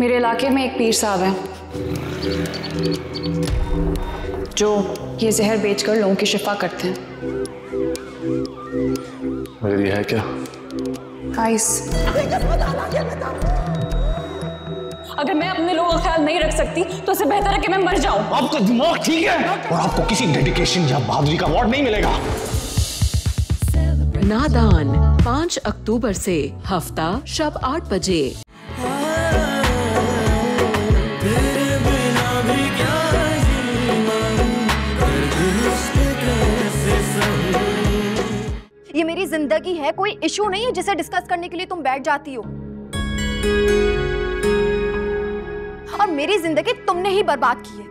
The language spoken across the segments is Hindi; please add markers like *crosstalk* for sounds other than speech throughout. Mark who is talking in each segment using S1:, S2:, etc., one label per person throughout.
S1: मेरे इलाके में एक पीर साहब हैं। जो ये जहर बेचकर लोगों की शिफा करते हैं।
S2: मेरी है क्या?
S1: आइस। अगर मैं अपने लोगों का ख्याल नहीं रख सकती तो इससे बेहतर है कि मैं मर जाऊँ।
S3: आपका दिमाग ठीक है और आपको किसी डेडिकेशन या बहादुरी का अवार्ड नहीं मिलेगा।
S4: नादान, पाँच अक्टूबर से, हफ़्ता, शब आठ बजे।
S5: ये मेरी ज़िंदगी है, कोई इशू नहीं है जिसे डिस्कस करने के लिए तुम बैठ जाती हो। और मेरी ज़िंदगी तुमने ही बर्बाद की है।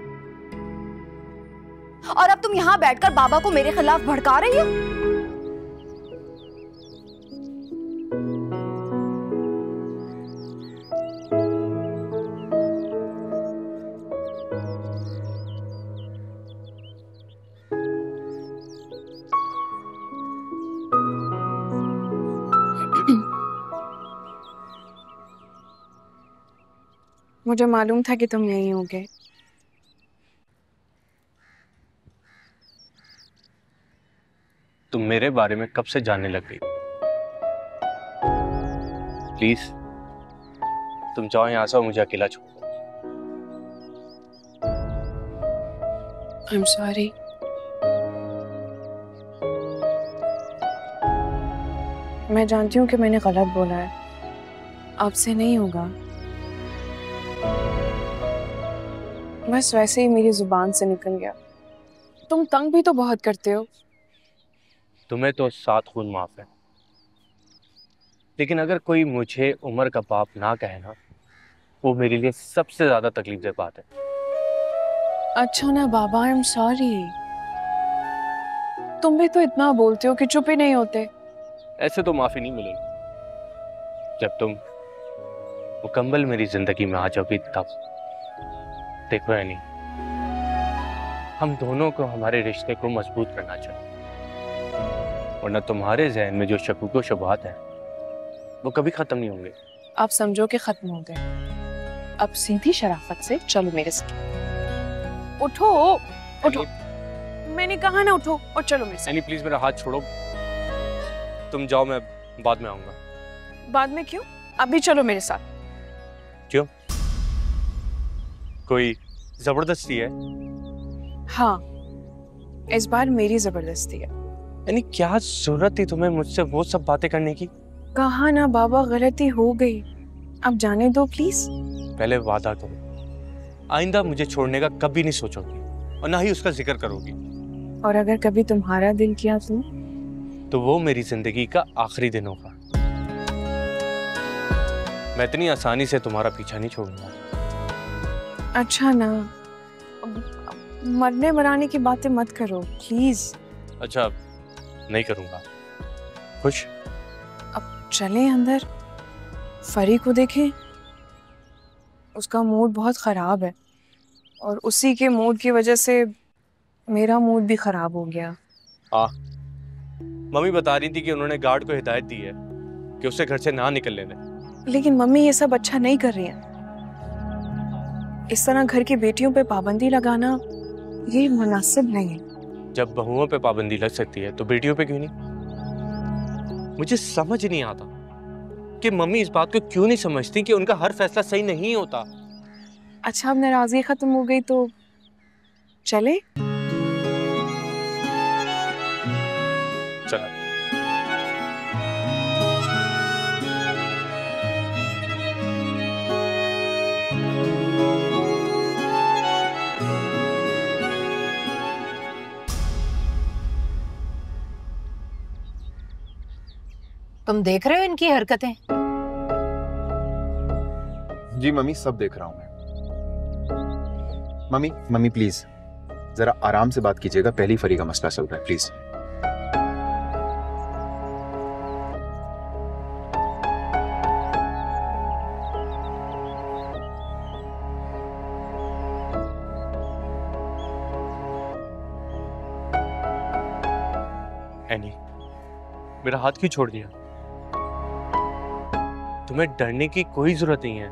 S5: और अब तुम यहाँ बैठकर बाबा को मेरे खिलाफ भड़का रही हो?
S1: मुझे मालूम था कि तुम यहीं होगे।
S2: तुम मेरे बारे में कब से जानने लग गई? प्लीज़ तुम जाओ यहाँ से और मुझे अकेला छोड़ दो।
S1: आई एम सॉरी मैं जानती हूँ कि मैंने गलत बोला है। आपसे नहीं होगा। बस वैसे ही मेरी ज़ुबान से निकल गया। तुम तंग भी तो बहुत करते हो।
S2: तुम्हें तो सात खून माफ़ है। लेकिन अगर कोई मुझे उम्र का बाप ना कहे ना वो मेरे लिए सबसे ज़्यादा तकलीफ़ दे बात है।
S1: अच्छा ना बाबा आई एम सॉरी तुम भी तो इतना बोलते हो कि चुप ही नहीं होते।
S2: ऐसे तो माफ़ी नहीं मिलेगी। जब तुम मुकम्मल मेरी ज़िंदगी में आ जाओगी तब देखो है नहीं। हम दोनों को हमारे रिश्ते को मज़बूत करना चाहिए। वरना तुम्हारे जहन में जो शकूक शबात है वो कभी खत्म नहीं होंगे।
S1: आप समझो कि खत्म हो गए। अब सीधी शराफत से चलो मेरे साथ। उठो उठो। मैंने कहा ना उठो और चलो मेरे साथ।
S2: प्लीज़ मेरा हाथ छोड़ो। तुम जाओ मैं बाद में आऊँगा।
S1: बाद में क्यों? अभी चलो मेरे साथ।
S2: क्यों? कोई ज़बरदस्ती है?
S1: हाँ इस बार मेरी ज़बरदस्ती है।
S2: यानी क्या ज़रूरत थी तुम्हें मुझसे वो सब बातें करने की?
S1: कहा ना बाबा गलती हो गई। अब जाने दो प्लीज़
S2: पहले वादा करो। आइंदा मुझे छोड़ने का कभी नहीं सोचोगी और ना ही उसका ज़िक्र करोगी।
S1: और अगर कभी तुम्हारा दिल किया तो?
S2: तो वो मेरी ज़िंदगी का आखिरी दिन होगा। मैं इतनी आसानी से तुम्हारा पीछा नहीं छोड़ूँगा।
S1: अच्छा ना। मरने मराने की बातें मत करो प्लीज़
S2: अच्छा नहीं करूँगा। खुश?
S1: अब चलें अंदर। फरी को देखें। उसका मूड बहुत ख़राब है। और उसी के मूड की वजह से मेरा मूड भी ख़राब हो गया।
S2: हाँ। मम्मी बता रही थी कि उन्होंने गार्ड को हिदायत दी है कि उसे घर से ना निकलने दें
S1: लेकिन मम्मी ये सब अच्छा नहीं कर रही हैं। इस तरह घर की बेटियों पे पाबंदी लगाना ये मुनासिब नहीं है।
S2: जब बहुओं पे पाबंदी लग सकती है तो बेटियों पे क्यों नहीं? मुझे समझ नहीं आता कि मम्मी इस बात को क्यों नहीं समझती कि उनका हर फैसला सही नहीं होता।
S1: अच्छा अब नाराज़गी ख़त्म हो गई तो चले?
S2: चला।
S6: तुम देख रहे हो इनकी हरकतें?
S7: जी मम्मी सब देख रहा हूँ मैं। मम्मी मम्मी प्लीज़ जरा आराम से बात कीजिएगा पहली फरी का मसला चल रहा है प्लीज़
S2: एनी मेरा हाथ क्यों छोड़ दिया? तुम्हें डरने की कोई ज़रूरत नहीं है।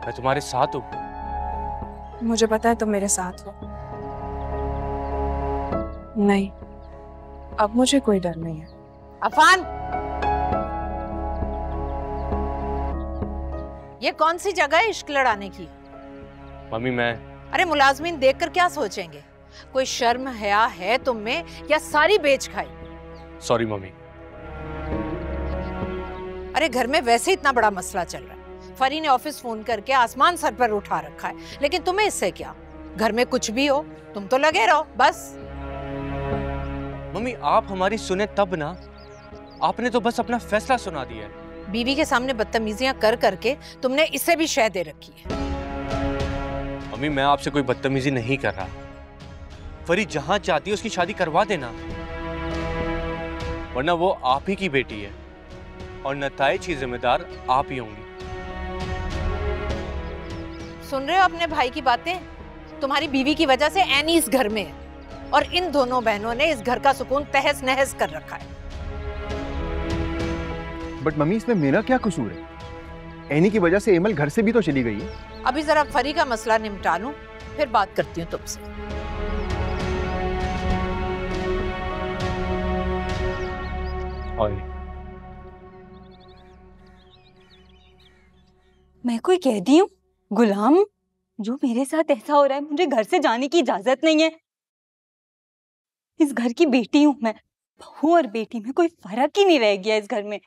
S2: मैं तुम्हारे साथ हूँ।
S1: मुझे पता है तुम मेरे साथ हो। नहीं अब मुझे कोई डर नहीं है।
S6: अफान! ये कौन सी जगह है इश्क लड़ाने की?
S2: मम्मी मैं
S6: अरे मुलाजमीन देखकर क्या सोचेंगे? कोई शर्म हया है तुम में या सारी बेच खाई
S2: सॉरी मम्मी।
S6: अरे घर में वैसे इतना बड़ा मसला चल रहा है। फरी ने ऑफ़िस फ़ोन करके आसमान सर पर उठा रखा है। लेकिन तुम्हें इससे क्या? घर में कुछ भी हो तुम तो लगे रहो बस।
S2: मम्मी आप हमारी सुने तब ना। आपने तो बस अपना फैसला सुना दिया है।
S6: बीवी के सामने बदतमीजियाँ कर करके तुमने इसे भी शह दे रखी है।
S2: मम्मी मैं आपसे कोई बदतमीजी नहीं कर रहा। फरी जहाँ चाहती है उसकी शादी करवा देना। वरना वो आप ही की बेटी है। और नतज की जिम्मेदार आप ही होंगी।
S6: सुन रहे हो अपने भाई की बातें? तुम्हारी बीवी की वजह से एनी इस घर में है और इन दोनों बहनों ने इस घर का सुकून तहस नहस कर रखा है।
S7: बट मम्मी इसमें मेरा क्या कसूर है? एनी की वजह से एमल घर से भी तो चली गई है।
S6: अभी जरा फरी का मसला निपटा लूँ फिर बात करती हूँ तुमसे।
S2: और
S8: मैं कोई कहती हूँ? गुलाम जो मेरे साथ ऐसा हो रहा है मुझे घर से जाने की इजाज़त नहीं है। इस घर की बेटी हूँ मैं। बहू और बेटी में कोई फ़र्क ही नहीं रह गया इस घर में।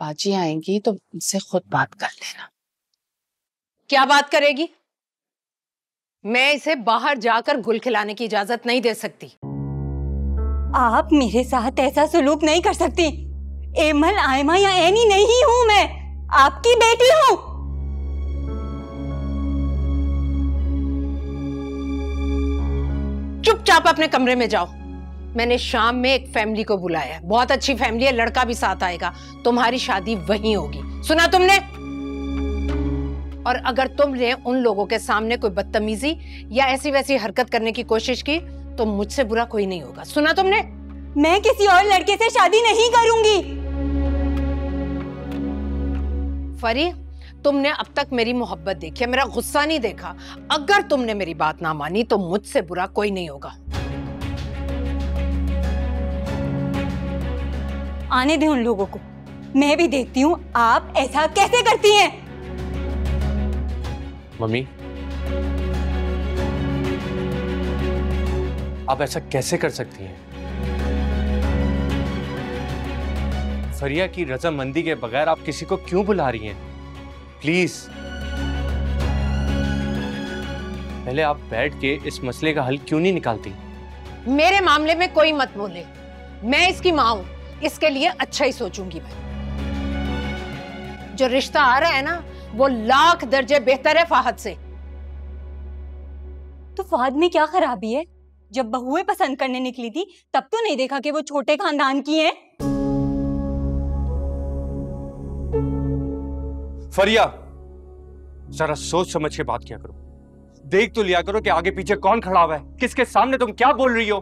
S9: बाजी आएँगी तो उनसे खुद बात कर लेना।
S6: क्या बात करेगी? मैं इसे बाहर जाकर गुल खिलाने की इजाज़त नहीं दे सकती।
S8: आप मेरे साथ ऐसा सुलूक नहीं कर सकती। एमल आयमा या एनी नहीं हूँ मैं। आपकी बेटी हूँ।
S6: चुपचाप अपने कमरे में जाओ। मैंने शाम में एक फैमिली को बुलाया बहुत अच्छी फैमिली है, लड़का भी साथ आएगा। तुम्हारी शादी वहीं होगी। सुना तुमने? और अगर तुमने उन लोगों के सामने कोई बदतमीजी या ऐसी वैसी हरकत करने की कोशिश की तो मुझसे बुरा कोई नहीं होगा। सुना तुमने?
S8: मैं किसी और लड़के से शादी नहीं करूँगी।
S6: फरी तुमने अब तक मेरी मोहब्बत देखी है मेरा गुस्सा नहीं देखा। अगर तुमने मेरी बात ना मानी तो मुझसे बुरा कोई नहीं होगा।
S8: आने दें उन लोगों को। मैं भी देखती हूँ आप ऐसा कैसे करती हैं?
S2: मम्मी। आप ऐसा कैसे कर सकती हैं? फरिया की रजामंदी के बगैर आप किसी को क्यों बुला रही हैं? प्लीज़ पहले आप बैठ के इस मसले का हल क्यों नहीं निकालती?
S6: मेरे मामले में कोई मत बोले। मैं इसकी माँ हूँ। इसके लिए अच्छा ही सोचूँगी मैं। जो रिश्ता आ रहा है ना वो लाख दर्जे बेहतर है फाहद से।
S8: तो फाद में क्या खराबी है? जब बहुएँ पसंद करने निकली थी तब तो नहीं देखा कि वो छोटे खानदान की हैं?
S2: फरिया जरा सोच समझ के बात किया करो। देख तो लिया करो कि आगे पीछे कौन खड़ा हुआ है। किसके सामने तुम क्या बोल रही हो?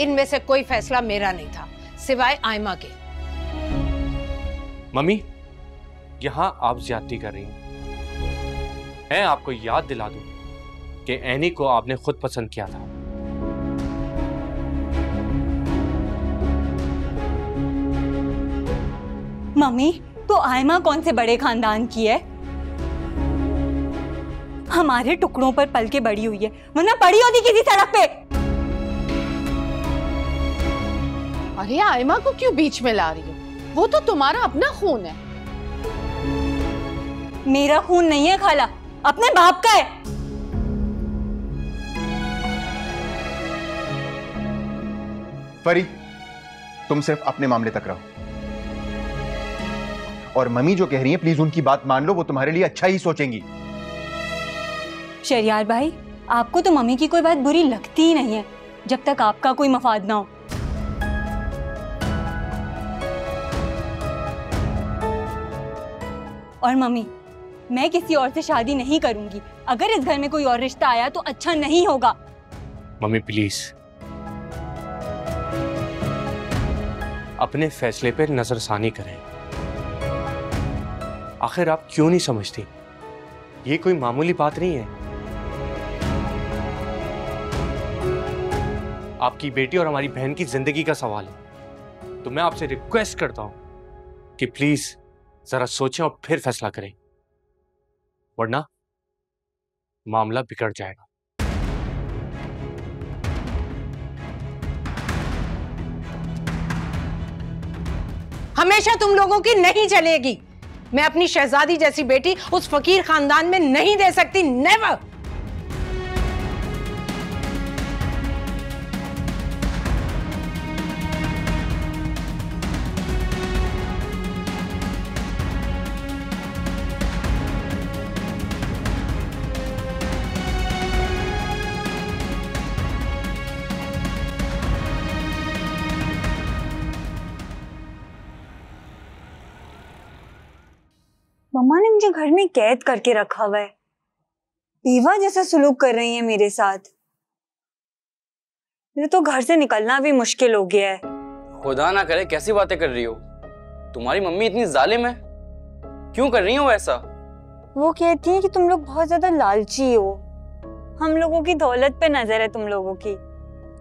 S6: इनमें से कोई फैसला मेरा नहीं था सिवाय आयमा के।
S2: मम्मी यहाँ आप ज्यादती कर रही हैं। मैं आपको याद दिला दूँ कि एनी को आपने खुद पसंद किया था।
S8: मम्मी तो आयमा कौन से बड़े खानदान की है? हमारे टुकड़ों पर पल के बड़ी हुई है। वरना पड़ी होती किसी सड़क पे।
S9: अरे आयमा को क्यों बीच में ला रही हो? वो तो तुम्हारा अपना खून है।
S8: मेरा खून नहीं है खाला। अपने बाप का है।
S7: परी तुम सिर्फ़ अपने मामले तक रहो। और मम्मी जो कह रही है प्लीज़ उनकी बात मान लो वो तुम्हारे लिए अच्छा ही सोचेंगी।
S8: शरियार भाई आपको तो मम्मी की कोई बात बुरी लगती ही नहीं है जब तक आपका कोई मफाद ना हो। और मम्मी मैं किसी और से शादी नहीं करूँगी। अगर इस घर में कोई और रिश्ता आया तो अच्छा नहीं होगा।
S2: मम्मी प्लीज़ अपने फैसले पर नजरसानी करें। आखिर आप क्यों नहीं समझती? ये कोई मामूली बात नहीं है। आपकी बेटी और हमारी बहन की ज़िंदगी का सवाल है। तो मैं आपसे रिक्वेस्ट करता हूँ कि प्लीज़ जरा सोचें और फिर फैसला करें। वरना मामला बिगड़ जाएगा।
S6: हमेशा तुम लोगों की नहीं चलेगी। मैं अपनी शहजादी जैसी बेटी उस फकीर खानदान में नहीं दे सकती नेवर
S10: मुझे घर में कैद करके रखा हुआ है। बेवा जैसा सुलूक कर रही है मेरे साथ। मेरे तो घर से निकलना भी मुश्किल हो गया है।
S11: खुदा ना करे कैसी बातें कर रही हो? तुम्हारी मम्मी इतनी जालिम है? क्यों कर रही हो ऐसा?
S10: वो कहती है कि तुम लोग बहुत ज़्यादा लालची हो। हम लोगों की दौलत पे नज़र है तुम लोगों की।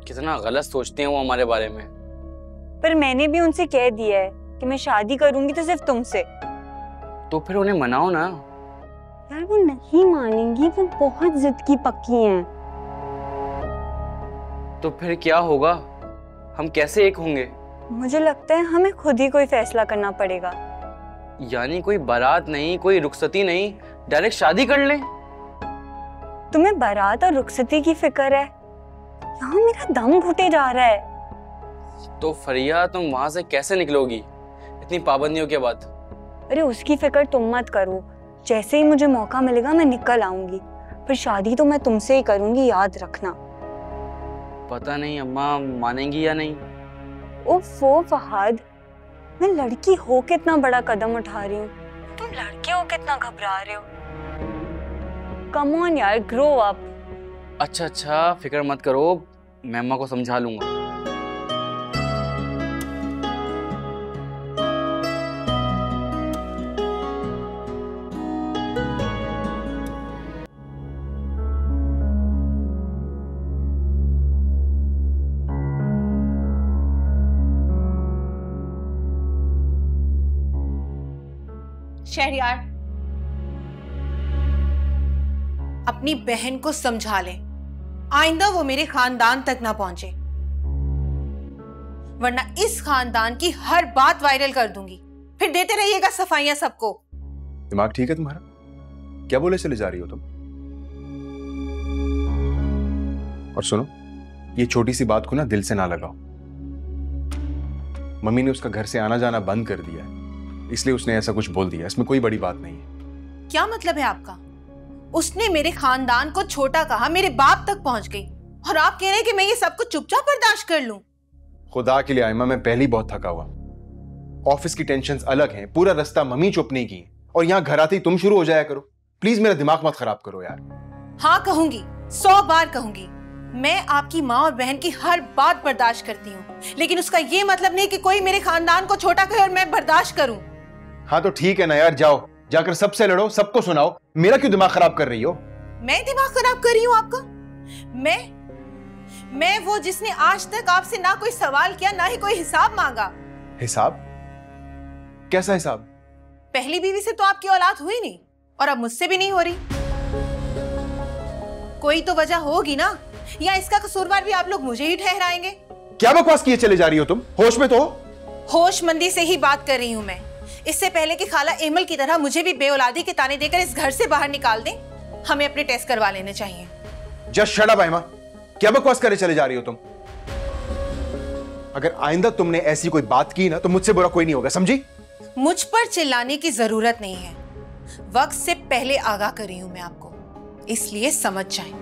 S11: कितना गलत सोचते हैं वो हमारे बारे में।
S10: पर मैंने भी उनसे कह दिया है कि मैं शादी करूँगी तो सिर्फ़ तुमसे।
S11: तो फिर उन्हें मनाओ ना।
S10: यार वो नहीं मानेंगी वो बहुत जिद की पक्की हैं।
S11: तो फिर क्या होगा? हम कैसे एक होंगे?
S10: मुझे लगता है हमें खुद ही कोई फैसला करना पड़ेगा।
S11: यानी कोई बारात नहीं कोई रुखसती नहीं डायरेक्ट शादी कर लें।
S10: तुम्हें बारात और रुखसती की फ़िक्र है? यहाँ मेरा दम घुटे जा रहा है।
S11: तो फरिया तुम वहाँ से कैसे निकलोगी? इतनी पाबंदियों के बाद।
S10: अरे उसकी फ़िक्र तुम मत करो। जैसे ही मुझे मौका मिलेगा मैं निकल आऊँगी। पर शादी तो मैं तुमसे ही करूँगी याद रखना।
S11: पता नहीं अम्मा मानेंगी या नहीं?
S10: ओफो फहाद। मैं लड़की हो कितना बड़ा कदम उठा रही हूँ। तुम लड़के हो कितना घबरा रहे हो। कम ऑन यार ग्रो अप
S11: अच्छा अच्छा फ़िक्र मत करो। मैं अम्मा को समझा लूँगा।
S12: शहरियार अपनी बहन को समझा ले। आइंदा वो मेरे खानदान तक ना पहुँचे। वरना इस खानदान की हर बात वायरल कर दूँगी। फिर देते रहिएगा सफाइयाँ सबको।
S7: दिमाग ठीक है तुम्हारा? क्या बोले चले जा रही हो तुम? और सुनो ये छोटी सी बात को ना दिल से ना लगाओ। मम्मी ने उसका घर से आना जाना बंद कर दिया है। इसलिए उसने ऐसा कुछ बोल दिया। इसमें कोई बड़ी बात नहीं है।
S12: क्या मतलब है आपका? उसने मेरे खानदान को छोटा कहा मेरे बाप तक पहुँच गई और आप कह रहे हैं कि मैं ये सब कुछ चुपचाप बर्दाश्त कर लूँ?
S7: खुदा के लिए आयमा मैं पहले ही बहुत थका हुआ। ऑफ़िस की टेंशन अलग हैं पूरा रास्ता मम्मी चुपने की और यहाँ घर आते ही तुम शुरू हो जाया करो। प्लीज़ मेरा दिमाग मत खराब करो यार।
S12: हाँ कहूँगी सौ बार कहूँगी मैं आपकी माँ और बहन की हर बात बर्दाश्त करती हूँ लेकिन उसका ये मतलब नहीं कि कोई मेरे खानदान को छोटा कहे और मैं बर्दाश्त करूँ।
S7: हाँ तो ठीक है ना यार जाओ। जाकर सबसे लड़ो सबको सुनाओ। मेरा क्यों दिमाग खराब कर रही हो?
S12: मैं दिमाग खराब कर रही हूँ आपका? मैं? मैं वो जिसने आज तक आपसे ना कोई सवाल किया ना ही कोई हिसाब मांगा।
S7: हिसाब? कैसा हिसाब?
S12: पहली बीवी से तो आपकी औलाद हुई नहीं और अब मुझसे भी नहीं हो रही। कोई तो वजह होगी ना या इसका कसूरवार भी आप लोग मुझे ही ठहराएँगे।
S7: क्या बकवास किए चले जा रही हो तुम? होश में तो
S12: होशमंदी से ही बात कर रही हूँ मैं। इससे पहले कि खाला एमल की तरह मुझे भी बेऔलादी के ताने देकर इस घर से बाहर निकाल दें हमें अपने टेस्ट करवा लेने चाहिए।
S7: जस्ट शट अप आयमा क्या बकवास करे चले जा रही हो तुम? अगर आइंदा तुमने ऐसी कोई बात की ना तो मुझसे बुरा कोई नहीं होगा समझी?
S12: मुझ पर चिल्लाने की ज़रूरत नहीं है। वक्त से पहले आगाह कर रही हूँ मैं आपको इसलिए समझ जाएँ।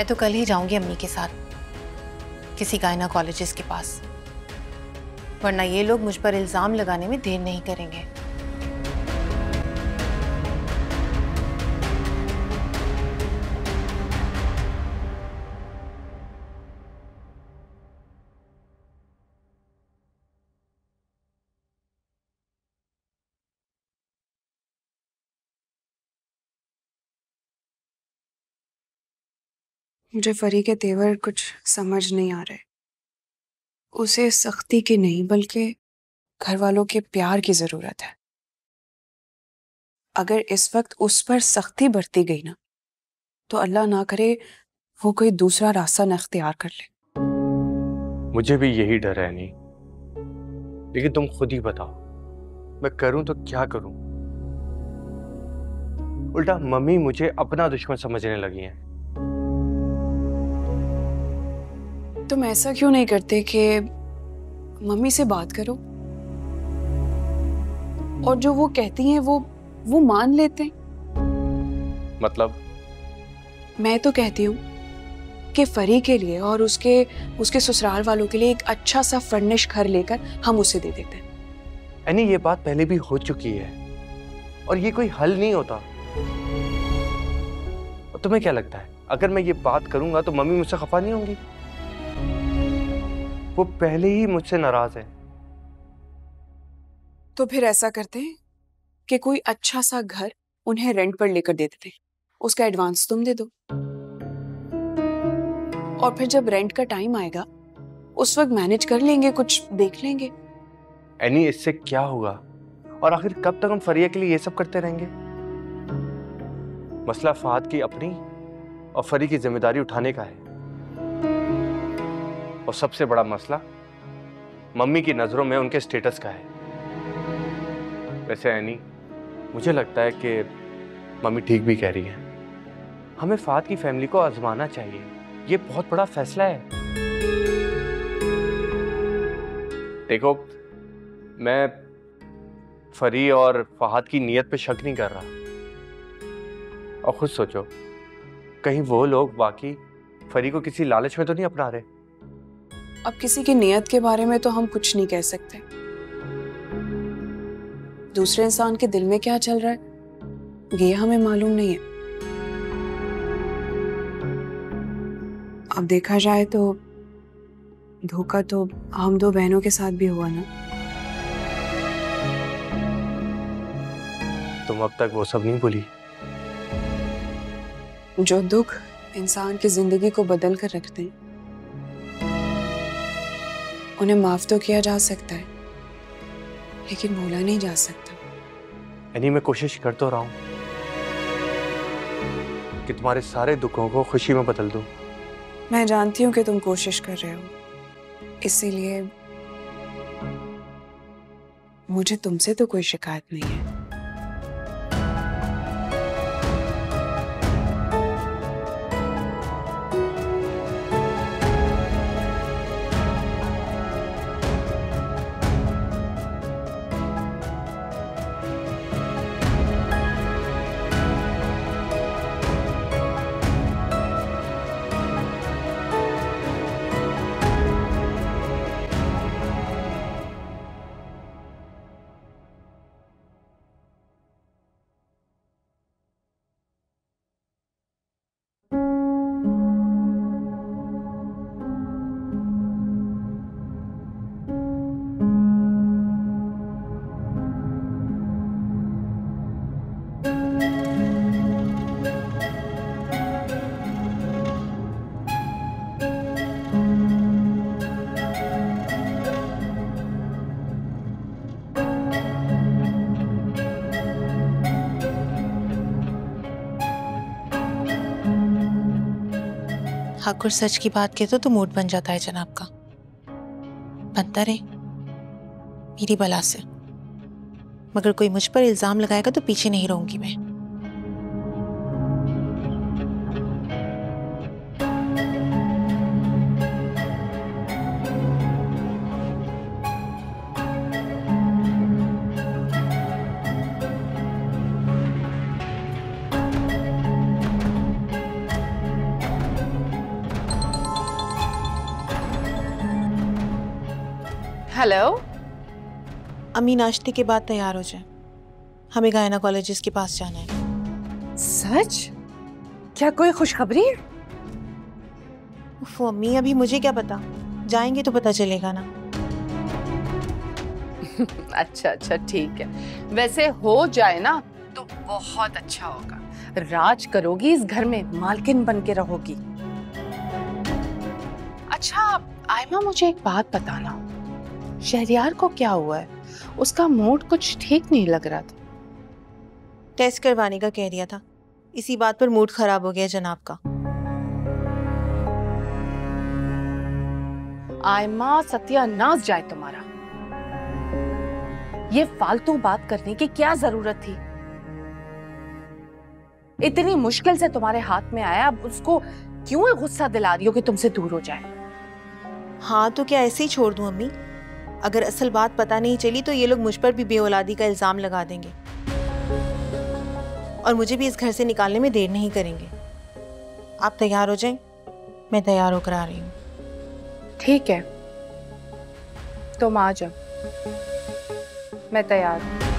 S12: मैं तो कल ही जाऊँगी अम्मी के साथ, किसी गायनाकोलॉजिस्ट के पास। वरना ये लोग मुझ पर इल्ज़ाम लगाने में देर नहीं करेंगे।
S1: मुझे फरी के तेवर कुछ समझ नहीं आ रहे। उसे सख्ती की नहीं, बल्कि घर वालों के प्यार की ज़रूरत है। अगर इस वक्त उस पर सख्ती बरती गई ना तो अल्लाह ना करे वो कोई दूसरा रास्ता न अख्तियार कर ले।
S2: मुझे भी यही डर है, नहीं। लेकिन तुम खुद ही बताओ, मैं करूँ तो क्या करूँ? उल्टा मम्मी मुझे अपना दुश्मन समझने लगी हैं।
S1: तुम ऐसा क्यों नहीं करते कि मम्मी से बात करो? और जो वो कहती हैं वो वो मान लेते हैं?
S2: मतलब?
S1: मैं तो कहती हूँ कि फरी के लिए और उसके उसके ससुराल वालों के लिए एक अच्छा सा फर्निश घर लेकर हम उसे दे देते हैं।
S2: यानी ये बात पहले भी हो चुकी है और ये कोई हल नहीं होता। तुम्हें क्या लगता है? अगर मैं ये बात करूँगा तो मम्मी मुझसे खफा नहीं होंगी? वो पहले ही मुझसे नाराज़ है।
S1: तो फिर ऐसा करते हैं कि कोई अच्छा सा घर उन्हें रेंट पर लेकर दे देते उसका एडवांस तुम दे दो। और फिर जब रेंट का टाइम आएगा उस वक्त मैनेज कर लेंगे कुछ देख लेंगे।
S2: एनी इससे क्या होगा? और आखिर कब तक हम फरिया के लिए ये सब करते रहेंगे? मसला फाद की अपनी और फरी की ज़िम्मेदारी उठाने का है। और सबसे बड़ा मसला, मम्मी की नज़रों में उनके स्टेटस का है। वैसे एनी मुझे लगता है कि मम्मी ठीक भी कह रही है। हमें फाद की फैमिली को आजमाना चाहिए। ये बहुत बड़ा फैसला है। देखो, मैं फरी और फहाद की नीयत पे शक नहीं कर रहा। और खुद सोचो, कहीं वो लोग बाकी फरी को किसी लालच में तो नहीं अपना रहे?
S1: अब किसी की नीयत के बारे में तो हम कुछ नहीं कह सकते। दूसरे इंसान के दिल में क्या चल रहा है? ये हमें मालूम नहीं है। अब देखा जाए तो धोखा तो हम दो बहनों के साथ भी हुआ ना।
S2: तुम अब तक वो सब नहीं भूली?
S1: जो दुख इंसान की ज़िंदगी को बदल कर रखते हैं उन्हें माफ़ तो किया जा सकता है लेकिन बोला नहीं जा सकता।
S2: यानी मैं कोशिश कर तो रहा हूँ कि तुम्हारे सारे दुखों को खुशी में बदल दू।
S1: मैं जानती हूँ कि तुम कोशिश कर रहे हो। इसीलिए मुझे तुमसे तो कोई शिकायत नहीं है।
S12: और सच की बात कहते हो तो मूड बन जाता है जनाब का। बनता रहे। मेरी बला से। मगर कोई मुझ पर इल्ज़ाम लगाएगा तो पीछे नहीं रहूँगी मैं।
S9: हेलो
S12: अम्मी नाश्ते के बाद तैयार हो जाए। हमें गायना गायनाकोलॉजिस्ट के पास जाना है।
S6: सच? क्या कोई खुशखबरी? है
S12: अम्मी अभी मुझे क्या पता? जाएँगे तो पता चलेगा ना। *laughs*
S9: अच्छा अच्छा ठीक है। वैसे हो जाए ना तो बहुत अच्छा होगा। राज करोगी इस घर में मालकिन बन के रहोगी। अच्छा आयमा मुझे एक बात बताना। शहरियार को क्या हुआ है? उसका मूड कुछ ठीक नहीं लग रहा था।
S12: टेस्ट करवाने का कह दिया था। इसी बात पर मूड खराब हो गया जनाब का।
S9: आयमा सत्यानाश जाए तुम्हारा। ये फालतू बात करने की क्या ज़रूरत थी? इतनी मुश्किल से तुम्हारे हाथ में आया अब उसको क्यों गुस्सा दिला रही हो कि तुमसे दूर हो जाए?
S12: हाँ तो क्या ऐसे ही छोड़ दूँ अम्मी? अगर असल बात पता नहीं चली तो ये लोग मुझ पर भी बेऔलादी का इल्ज़ाम लगा देंगे। और मुझे भी इस घर से निकालने में देर नहीं करेंगे। आप तैयार हो जाएँ? मैं तैयार होकर आ रही हूँ।
S9: ठीक है। तुम आ जाओ। मैं तैयार हूँ।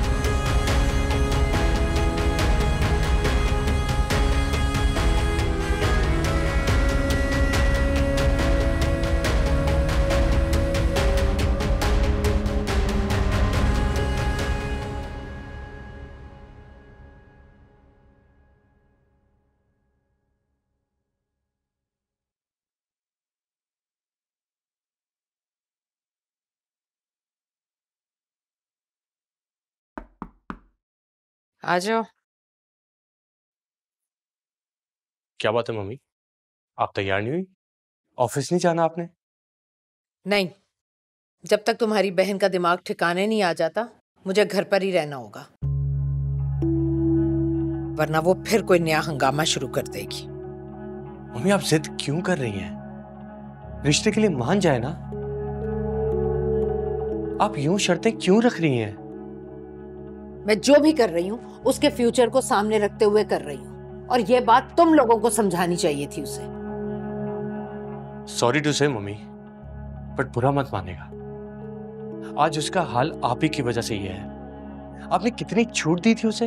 S6: आ जाओ।
S2: क्या बात है मम्मी? आप तैयार नहीं हुई? ऑफ़िस नहीं जाना आपने?
S6: नहीं। जब तक तुम्हारी बहन का दिमाग ठिकाने नहीं आ जाता मुझे घर पर ही रहना होगा। वरना वो फिर कोई नया हंगामा शुरू कर देगी।
S2: मम्मी आप जिद क्यों कर रही हैं? रिश्ते के लिए मान जाए ना। आप यूँ शर्तें क्यों रख रही हैं?
S6: मैं जो भी कर रही हूँ, उसके फ्यूचर को सामने रखते हुए कर रही हूँ। और ये बात तुम लोगों को समझानी चाहिए थी उसे।
S2: Sorry to say mummy but बुरा मत मानेगा। आज उसका हाल आप ही की वजह से ये है। आपने कितनी छूट दी थी उसे?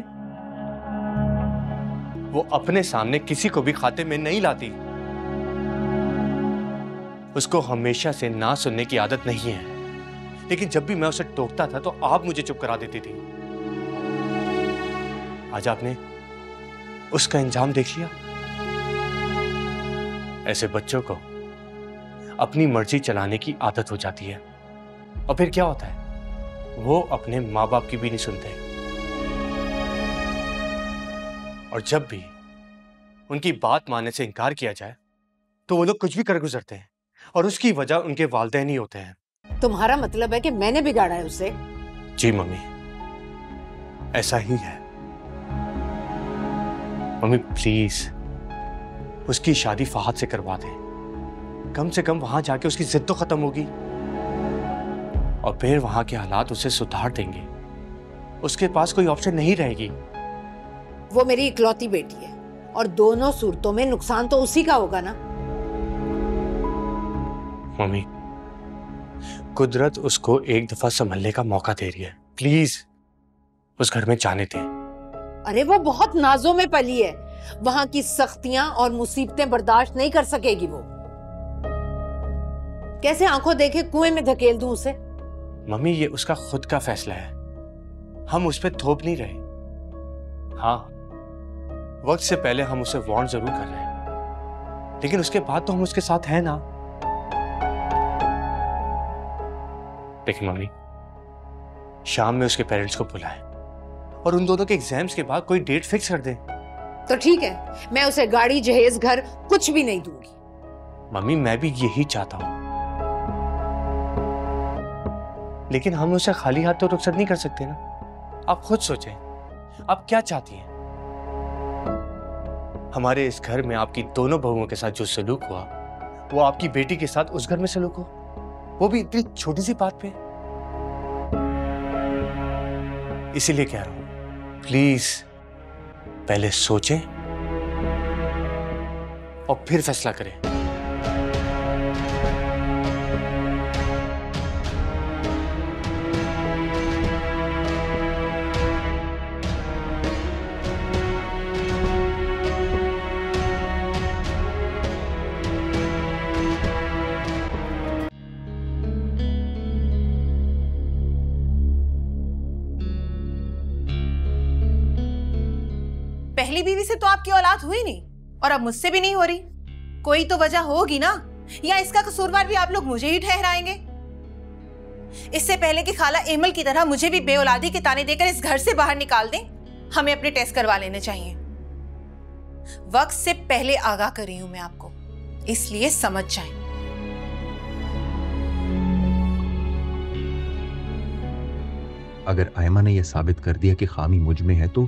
S2: वो अपने सामने किसी को भी खाते में नहीं लाती। उसको हमेशा से ना सुनने की आदत नहीं है। लेकिन जब भी मैं उसे टोकता था तो आप मुझे चुप करा देती थी। आज आपने उसका इंजाम देख लिया? ऐसे बच्चों को अपनी मर्ज़ी चलाने की आदत हो जाती है। और फिर क्या होता है? वो अपने माँ बाप की भी नहीं सुनते। और जब भी उनकी बात मानने से इनकार किया जाए तो वो लोग कुछ भी कर गुजरते हैं। और उसकी वजह उनके वालदेन ही होते हैं।
S6: तुम्हारा मतलब है कि मैंने बिगाड़ा है उसे?
S2: जी मम्मी ऐसा ही है। मम्मी प्लीज़ उसकी शादी फहद से करवा दें। कम से कम वहाँ जाके उसकी जिद तो खत्म होगी। और फिर वहाँ के हालात उसे सुधार देंगे। उसके पास कोई ऑप्शन नहीं रहेगी।
S6: वो मेरी इकलौती बेटी है। और दोनों सूरतों में नुकसान तो उसी का होगा ना?
S2: मम्मी कुदरत उसको एक दफ़ा संभलने का मौका दे रही है। प्लीज़ उस घर में जाने दें।
S6: अरे, वो बहुत नाजों में पली है। वहाँ की सख्तियाँ और मुसीबतें बर्दाश्त नहीं कर सकेगी वो। कैसे आँखों देखे, कुएँ में धकेल दूँ उसे?
S2: मम्मी, ये उसका खुद का फैसला है। हम उस पर थोप नहीं रहे। हाँ। वक्त से पहले हम उसे वार्न ज़रूर कर रहे हैं। लेकिन उसके बाद तो हम उसके साथ हैं ना। देखिए मम्मी, शाम में उसके पेरेंट्स को बुलाएँ। और उन दोनों के एग्ज़ाम्स के बाद कोई डेट फिक्स कर दे।
S6: तो ठीक है मैं उसे गाड़ी जहेज घर कुछ भी नहीं दूँगी।
S2: मम्मी मैं भी यही चाहता हूँ। लेकिन हम उसे खाली हाथ तो रुखसत नहीं कर सकते ना। आप खुद सोचें आप क्या चाहती हैं? हमारे इस घर में आपकी दोनों बहुओं के साथ जो सलूक हुआ वो आपकी बेटी के साथ उस घर में सलूक हो। वो भी इतनी छोटी सी बात पे। इसीलिए कह रहा हूँ प्लीज़ पहले सोचें और फिर फैसला करें।
S12: और अब मुझसे भी नहीं हो रही। कोई तो वजह होगी ना? या इसका कसूरवार भी आप लोग मुझे ही ठहराएँगे? इससे पहले कि खाला एमल की तरह मुझे भी बेऔलादी के ताने देकर इस घर से बाहर निकाल दें, हमें अपने टेस्ट करवा लेने चाहिए। वक्त से पहले आगाह कर रही हूँ मैं आपको। इसलिए समझ जाए।
S13: अगर आयमा ने यह साबित कर दिया कि खामी मुझमें है तो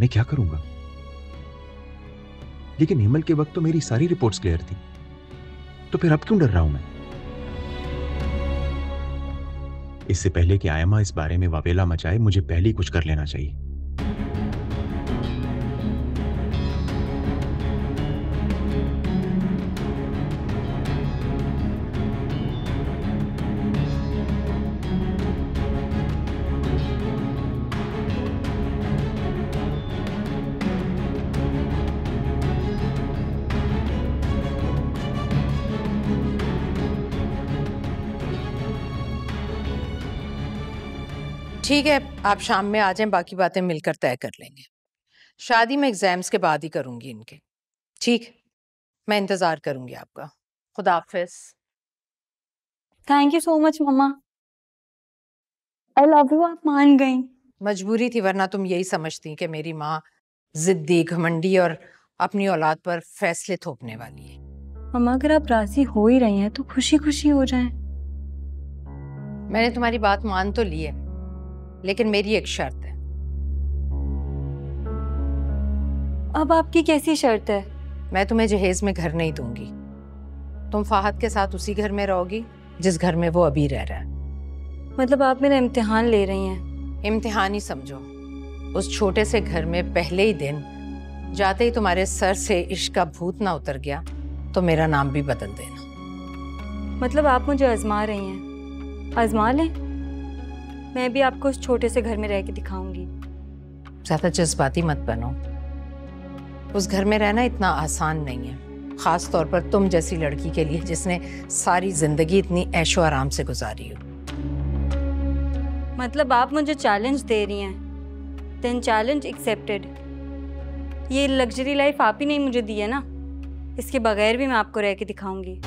S13: मैं क्या करूँगा? लेकिन हिमल के वक्त तो मेरी सारी रिपोर्ट्स क्लियर थी। तो फिर अब क्यों डर रहा हूँ मैं? इससे पहले कि आयमा इस बारे में वावेला मचाए, मुझे पहले ही कुछ कर लेना चाहिए।
S6: ठीक है आप शाम में आ जाएँ बाकी बातें मिलकर तय कर लेंगे। शादी में एग्ज़ाम्स के बाद ही करूँगी इनके। ठीक? मैं इंतज़ार करूँगी आपका। खुदा हाफिज।
S8: Thank you so much mamma I love you आप मान गई।
S6: मजबूरी थी वरना तुम यही समझती कि मेरी माँ जिद्दी घमंडी और अपनी औलाद पर फैसले थोपने वाली है।
S8: मम्मा अगर आप राज़ी हो ही रही हैं तो खुशी खुशी हो जाएँ।
S6: मैंने तुम्हारी बात मान तो ली है। लेकिन मेरी एक शर्त है।
S8: अब आपकी कैसी शर्त है?
S6: मैं तुम्हें जहेज में घर नहीं दूँगी। तुम फाहद के साथ उसी घर में रहोगी जिस घर में वो अभी रह रहा है।
S8: मतलब आप मेरा इम्तिहान ले रही हैं।
S6: इम्तिहान ही समझो। उस छोटे से घर में पहले ही दिन जाते ही तुम्हारे सर से इश्क का भूत ना उतर गया तो मेरा नाम भी बदल देना।
S8: मतलब आप मुझे आजमा रही हैं। आजमा लें? मैं भी आपको उस छोटे से घर में रह के दिखाऊँगी।
S6: ज़्यादा जज्बाती मत बनो। उस घर में रहना इतना आसान नहीं है। खास तौर पर तुम जैसी लड़की के लिए जिसने सारी ज़िंदगी इतनी ऐशो आराम से गुजारी हो।
S8: मतलब आप मुझे चैलेंज दे रही हैं। देन चैलेंज एक्सेप्टेड ये लग्जरी लाइफ आप ही नहीं मुझे दी है ना? इसके बगैर भी मैं आपको रह के दिखाऊँगी।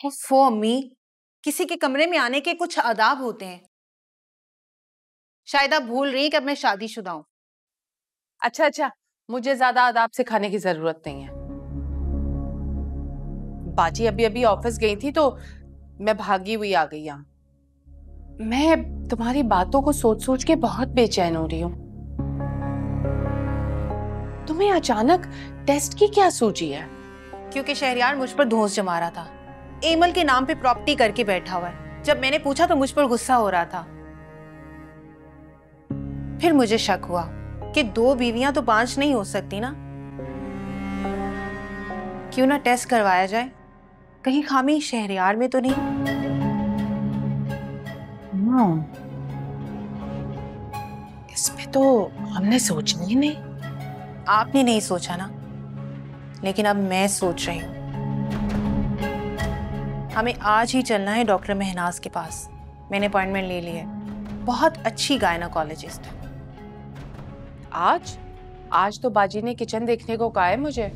S12: फो अम्मी किसी के कमरे में आने के कुछ आदाब होते हैं। शायद आप भूल रही हैं कि मैं शादीशुदा हूँ।
S9: अच्छा अच्छा मुझे ज़्यादा आदाब सिखाने की ज़रूरत नहीं है। बाजी अभी अभी ऑफ़िस गई थी तो मैं भागी हुई आ गई यहाँ। मैं तुम्हारी बातों को सोच सोच के बहुत बेचैन हो रही हूँ। तुम्हें अचानक टेस्ट की क्या सूची है?
S12: क्योंकि शहरियार मुझ पर धोस जमा रहा था। एमल के नाम पे प्रॉपर्टी करके बैठा हुआ है। जब मैंने पूछा तो मुझ पर गुस्सा हो रहा था। फिर मुझे शक हुआ कि दो बीवियाँ तो पाँच नहीं हो सकती ना। क्यों ना टेस्ट करवाया जाए? कहीं खामी शहरियार में तो नहीं।
S9: इस पे तो हमने सोचनी ही नहीं।
S12: आपने नहीं सोचा ना। लेकिन अब मैं सोच रही हूँ। हमें आज ही चलना है डॉक्टर मेहनाज के पास। मैंने अपॉइंटमेंट ले ली है। बहुत अच्छी गायनाकोलॉजिस्ट है।
S9: आज? आज तो बाजी ने किचन देखने को कहा है मुझे।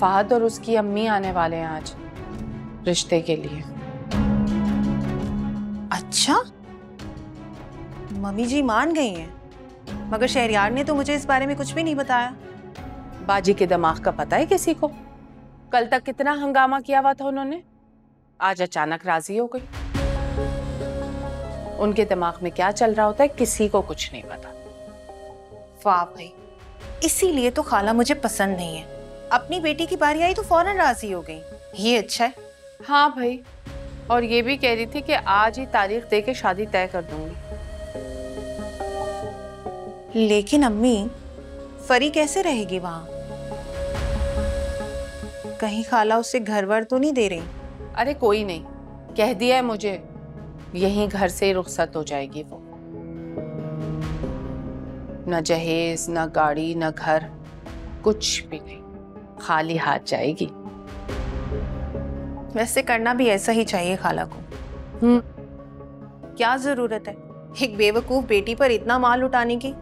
S9: फहद और उसकी अम्मी आने वाले हैं आज रिश्ते के लिए।
S12: अच्छा? मम्मी जी मान गई हैं। मगर शहरियार ने तो मुझे इस बारे में कुछ भी नहीं बताया।
S9: बाजी के दिमाग का पता है किसी को? कल तक कितना हंगामा किया हुआ था उन्होंने? आज अचानक राज़ी हो गई। उनके दिमाग में क्या चल रहा होता है किसी को कुछ नहीं पता।
S12: वाह भाई इसीलिए तो खाला मुझे पसंद नहीं है। अपनी बेटी की बारी आई तो फ़ौरन राज़ी हो गई। ये अच्छा है।
S9: हाँ भाई और ये भी कह रही थी कि आज ही तारीख दे के शादी तय कर दूँगी।
S12: लेकिन अम्मी फरी कैसे रहेगी वहाँ? कहीं खाला उसे घर वर तो नहीं दे रही?
S9: अरे कोई नहीं। कह दिया है मुझे। यहीं घर से रुखसत हो जाएगी वो। न जहेज न गाड़ी न घर। कुछ भी नहीं। खाली हाथ जाएगी।
S12: वैसे करना भी ऐसा ही चाहिए खाला को।
S9: हम्म।
S12: क्या ज़रूरत है? एक बेवकूफ़ बेटी पर इतना माल उठाने की?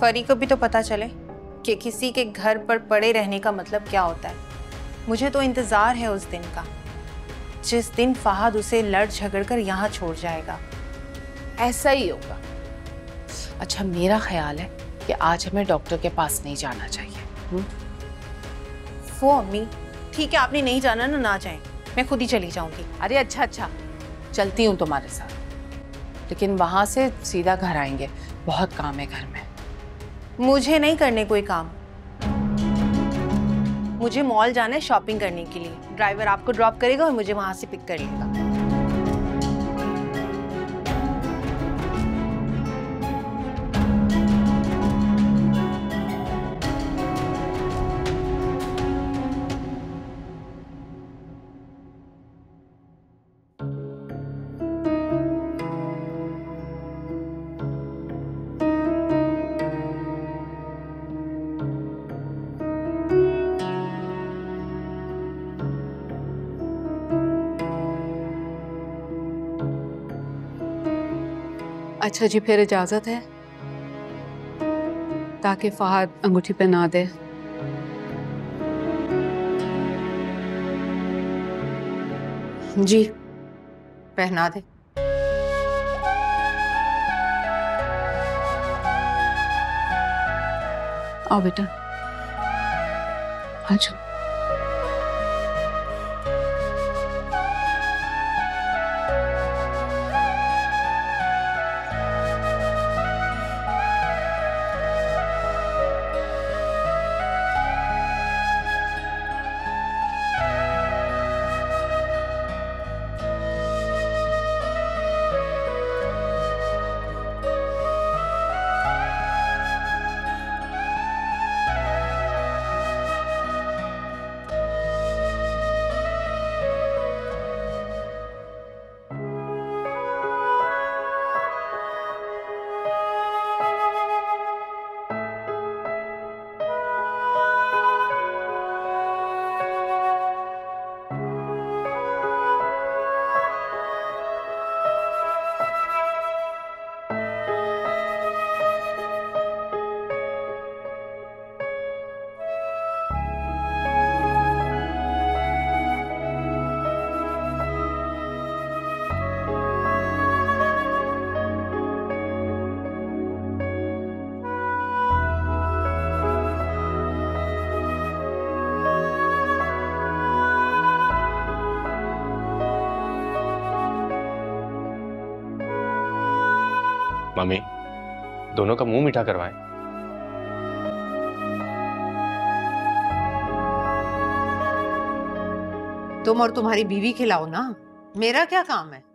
S12: फरी को भी तो पता चले कि किसी के घर पर पड़े रहने का मतलब क्या होता है। मुझे तो इंतज़ार है उस दिन का। जिस दिन फहद उसे लड़ झगड़ कर यहाँ छोड़ जाएगा।
S9: ऐसा ही होगा। अच्छा मेरा ख्याल है कि आज हमें डॉक्टर के पास नहीं जाना चाहिए। हुँ?
S12: वो अम्मी ठीक है आपने नहीं जाना ना ना जाए। मैं खुद ही चली जाऊँगी।
S9: अरे अच्छा अच्छा। चलती हूँ तुम्हारे साथ। लेकिन वहाँ से सीधा घर आएँगे। बहुत काम है घर में।
S12: मुझे नहीं करने कोई काम। मुझे मॉल जाना है शॉपिंग करने के लिए। ड्राइवर आपको ड्रॉप करेगा और मुझे वहाँ से पिक कर लेगा
S9: अच्छा जी, फिर इजाज़त है? ताकि फहद अंगूठी पे ना दे। जी। पहना दे। आओ बेटा। आ जाओ।
S2: दोनों का मुँह मीठा करवाएँ।
S6: तुम और तुम्हारी बीवी खिलाओ ना। मेरा क्या काम है?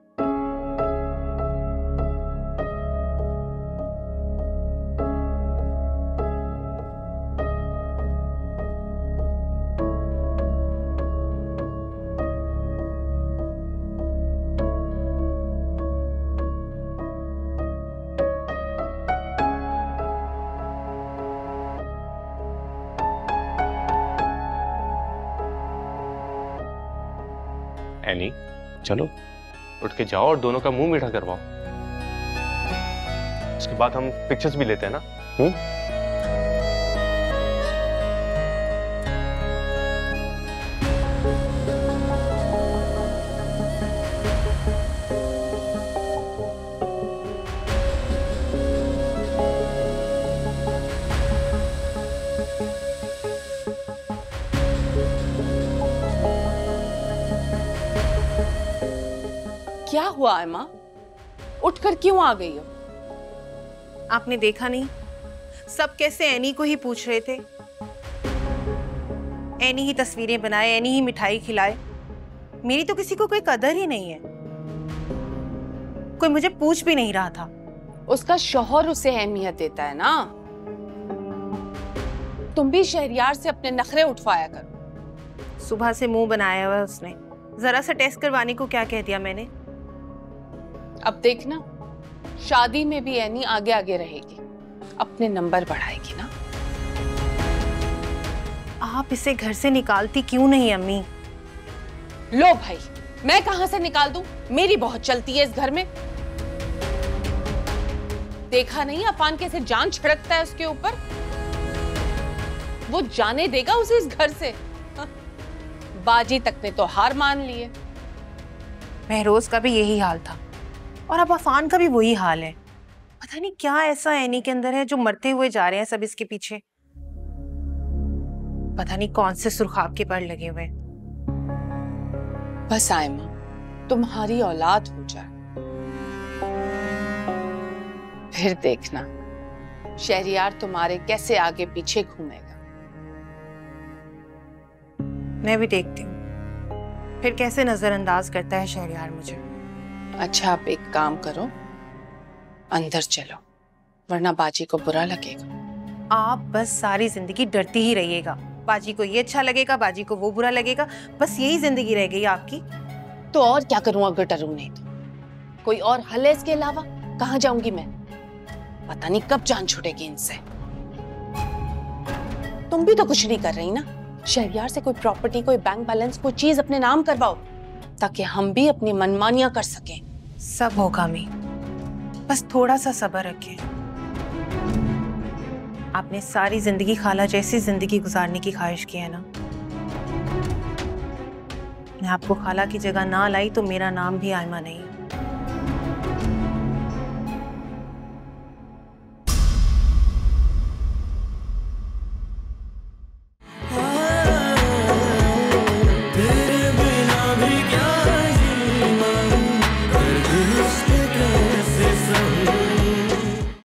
S2: चलो। उठ के जाओ और दोनों का मुँह मीठा करवाओ। उसके बाद हम पिक्चर्स भी लेते हैं ना? हम्म।
S9: है माँ उठकर क्यों आ गई हो?
S12: आपने देखा नहीं सब कैसे एनी को ही पूछ रहे थे। एनी ही तस्वीरें बनाए एनी ही मिठाई खिलाए। मेरी तो किसी को कोई कदर ही नहीं है। कोई मुझे पूछ भी नहीं रहा था।
S9: उसका शोहर उसे अहमियत देता है ना? तुम भी शहरियार से अपने नखरे उठवाया करो।
S12: सुबह से मुँह बनाया हुआ उसने। जरा सा टेस्ट करवाने को क्या कह दिया मैंने?
S9: अब देखना शादी में भी एनी आगे आगे रहेगी। अपने नंबर बढ़ाएगी ना।
S12: आप इसे घर से निकालती क्यों नहीं अम्मी?
S9: लो भाई मैं कहाँ से निकाल दूँ? मेरी बहुत चलती है इस घर में। देखा नहीं अफान कैसे जान छिड़कता है उसके ऊपर? वो जाने देगा उसे इस घर से। बाजी तक ने तो हार मान ली है
S12: महरोज का भी यही हाल था। और अब अफान का भी वही हाल है। पता नहीं क्या ऐसा एनी के अंदर है जो मरते हुए जा रहे हैं सब इसके पीछे। पता नहीं कौन से सुरखाब के पर लगे हुए।
S9: बस आयमा तुम्हारी औलाद हो जाए। फिर देखना शहरियार तुम्हारे कैसे आगे पीछे घूमेगा।
S12: मैं भी देखती हूँ। फिर कैसे नजरअंदाज करता है शहरियार मुझे।
S9: अच्छा आप एक काम करो। अंदर चलो वरना बाजी को बुरा लगेगा।
S12: आप बस सारी ज़िंदगी डरती ही रहिएगा। बाजी को ये अच्छा लगेगा बाजी को वो बुरा लगेगा बस यही ज़िंदगी रह गई आपकी।
S9: तो और क्या करूँ अगर डरूं नहीं तो? कोई और हल है इसके अलावा? कहाँ जाऊँगी मैं? पता नहीं कब जान छुटेगी इनसे। तुम भी तो कुछ नहीं कर रही ना? शहरियार से कोई प्रॉपर्टी कोई बैंक बैलेंस कोई चीज़ अपने नाम करवाओ। ताकि हम भी अपनी मनमानियाँ कर सकें।
S12: सब होगा, मी। बस थोड़ा सा सब्र रखें। आपने सारी ज़िंदगी खाला जैसी ज़िंदगी गुजारने की ख्वाहिश की है ना? मैं आपको खाला की जगह ना लाई तो मेरा नाम भी आयमा नहीं।